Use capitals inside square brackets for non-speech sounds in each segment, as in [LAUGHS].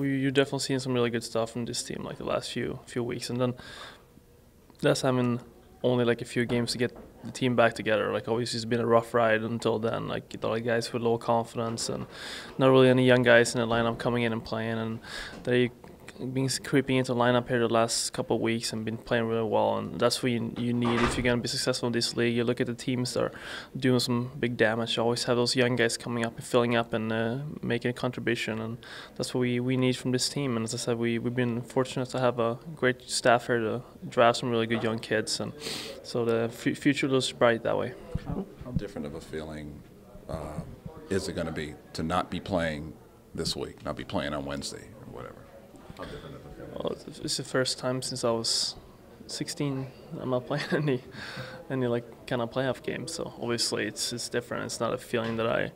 we you definitely seen some really good stuff from this team like the last few few weeks, and then that's having only like a few games to get the team back together. Like obviously it's been a rough ride until then. Like a lot of guys with low confidence and not really any young guys in the lineup coming in and playing, and they been creeping into lineup here the last couple of weeks and been playing really well. And that's what you, you need if you're going to be successful in this league. You look at the teams that are doing some big damage. You always have those young guys coming up and filling up and uh, making a contribution. And that's what we, we need from this team. And as I said, we, we've been fortunate to have a great staff here to draft some really good young kids. And so the future looks bright that way. How, how different of a feeling uh, is it going to be to not be playing this week, not be playing on Wednesday or whatever? Well, it's the first time since I was 16. I'm not [LAUGHS] playing any any like kind of playoff game. So obviously it's it's different. It's not a feeling that I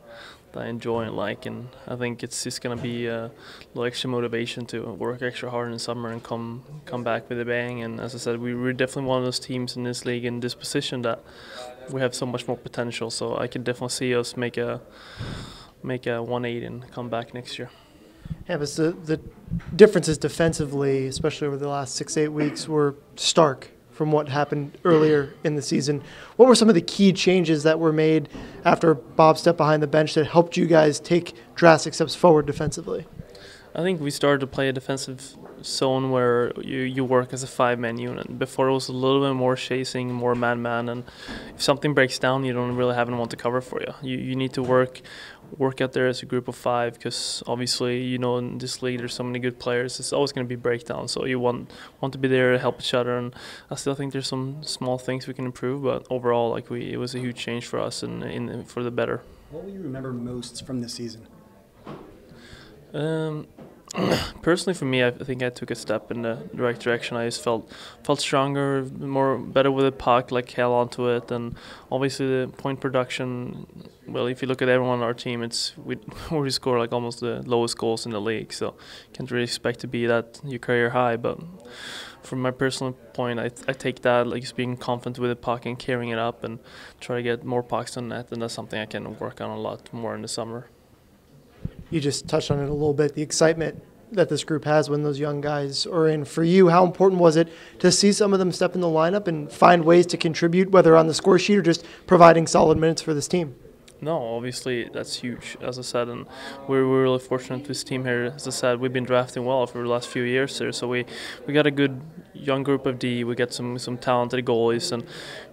that I enjoy and like. And I think it's just gonna be uh, a little extra motivation to work extra hard in the summer and come come back with a bang. And as I said, we, we're definitely one of those teams in this league in this position that we have so much more potential. So I can definitely see us make a make a 180 and come back next year. Yeah, the, the differences defensively, especially over the last six, eight weeks, were stark from what happened earlier in the season. What were some of the key changes that were made after Bob stepped behind the bench that helped you guys take drastic steps forward defensively? I think we started to play a defensive zone where you, you work as a five man unit. Before it was a little bit more chasing, more man man, and if something breaks down, you don't really have anyone to cover for you. You you need to work work out there as a group of five because obviously you know in this league there's so many good players. It's always going to be breakdown, so you want want to be there to help each other. And I still think there's some small things we can improve, but overall, like we it was a huge change for us and in, for the better. What will you remember most from this season? Um, [CLEARS THROAT] personally, for me, I think I took a step in the right direction. I just felt felt stronger, more better with the puck, like held onto it, and obviously the point production. Well, if you look at everyone on our team, it's we [LAUGHS] we score like almost the lowest goals in the league, so can't really expect to be that your career high. But from my personal point, I, I take that like just being confident with the puck and carrying it up and try to get more pucks on net, and that's something I can work on a lot more in the summer you just touched on it a little bit the excitement that this group has when those young guys are in. For you, how important was it to see some of them step in the lineup and find ways to contribute, whether on the score sheet or just providing solid minutes for this team? No, obviously that's huge, as I said, and we're, we're really fortunate with this team here. As I said, we've been drafting well for the last few years here, so we, we got a good young group of D. We get some some talented goalies, and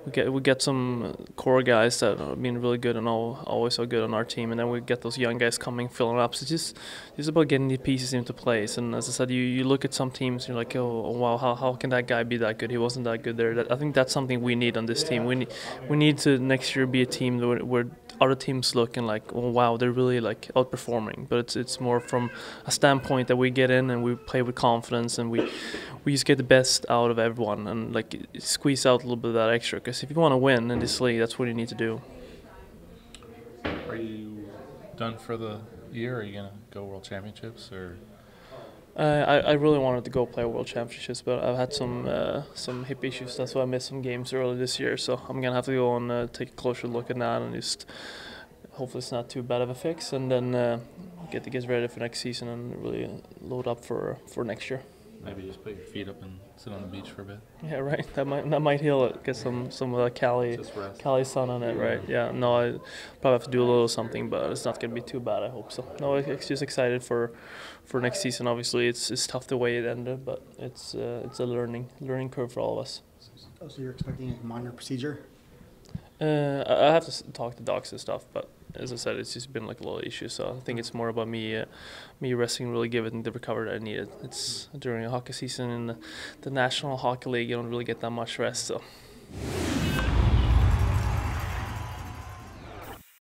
we get we get some core guys that have been really good and all, always so good on our team. And then we get those young guys coming, filling up. So it's just it's about getting the pieces into place. And as I said, you, you look at some teams, you're like, oh, oh wow, how, how can that guy be that good? He wasn't that good there. That, I think that's something we need on this team. We need we need to next year be a team where, where other teams looking like, oh wow, they're really like outperforming. But it's it's more from a standpoint that we get in and we play with confidence and we we just get the best out of everyone and like squeeze out a little bit of that extra. Because if you want to win in this league, that's what you need to do. Are you done for the year? Are you gonna go World Championships or? I, I really wanted to go play World Championships, but I've had some uh, some hip issues. That's why I missed some games early this year. So I'm gonna have to go and uh, take a closer look at that and just hopefully it's not too bad of a fix, and then uh, get to get ready for next season and really load up for for next year. Maybe just put your feet up and sit on the beach for a bit. Yeah, right. That might that might heal it. Get some some uh, Cali Cali sun on it, right? Yeah. No, I probably have to do a little something, but it's not gonna be too bad. I hope so. No, I'm just excited for for next season. Obviously, it's it's tough the way it ended, but it's uh, it's a learning learning curve for all of us. Oh, so you're expecting a minor procedure? Uh, I have to talk to docs and stuff, but as I said, it's just been like a little issue. So I think it's more about me, uh, me resting, really giving the recovery that I needed. It's during a hockey season in the, the National Hockey League, you don't really get that much rest. So.